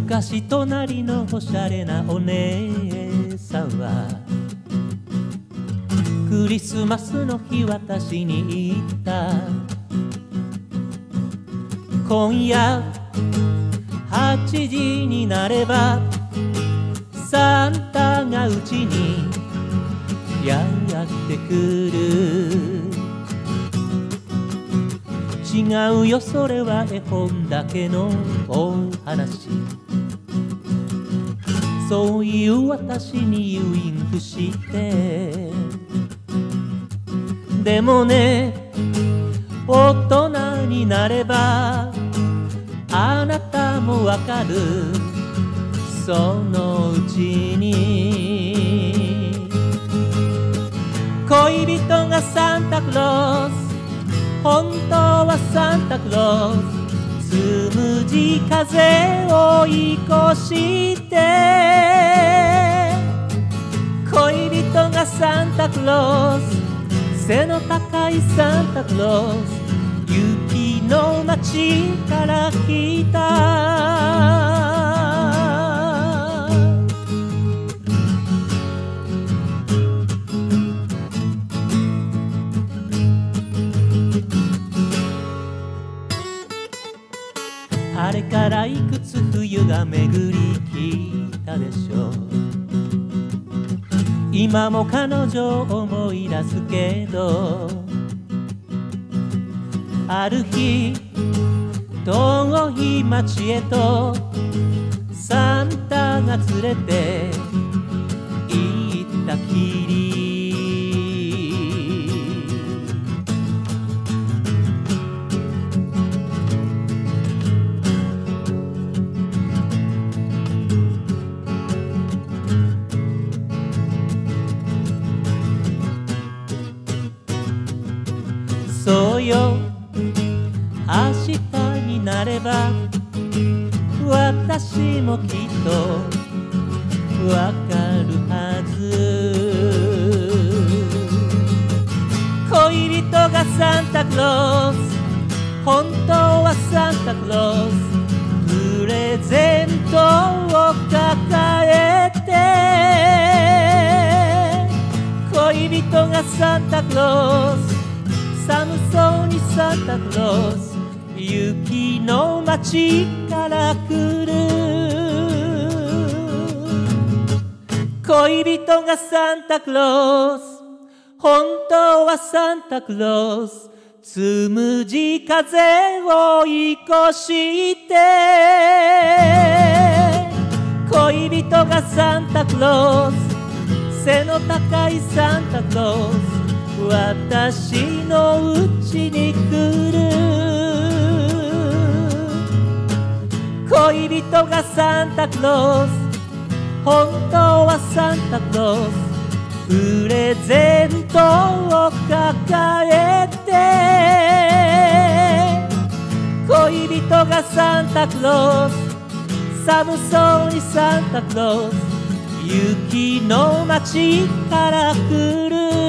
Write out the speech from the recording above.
昔隣のおしゃれなお姉さんはクリスマスの日私に言った。今夜8時になればサンタがうちにやってくる。違うよそれは絵本だけのお話。そういう私にウインクして。でもね大人になればあなたもわかる。そのうちに。恋人がサンタクロース。本当はサンタクロースつむじ風を追い越して。恋人がサンタクロース背の高いサンタクロース雪の街から来た。れからいくつ冬が巡り来たでしょう。今も彼女を思い出すけどある日遠い町へとサンタが連れてそうよ。明日になれば私もきっとわかるはず。恋人がサンタクロース本当はサンタクロースプレゼントを抱えて恋人がサンタクロース寒そうにサンタクロース。雪の街から来る。恋人がサンタクロース。本当はサンタクロース。つむじ風を追い越して。恋人がサンタクロース。背の高いサンタクロース。私のうちに来る。恋人がサンタクロース。本当はサンタクロース。プレゼントを抱えて。恋人がサンタクロース。寒そうにサンタクロース。雪の街から来る。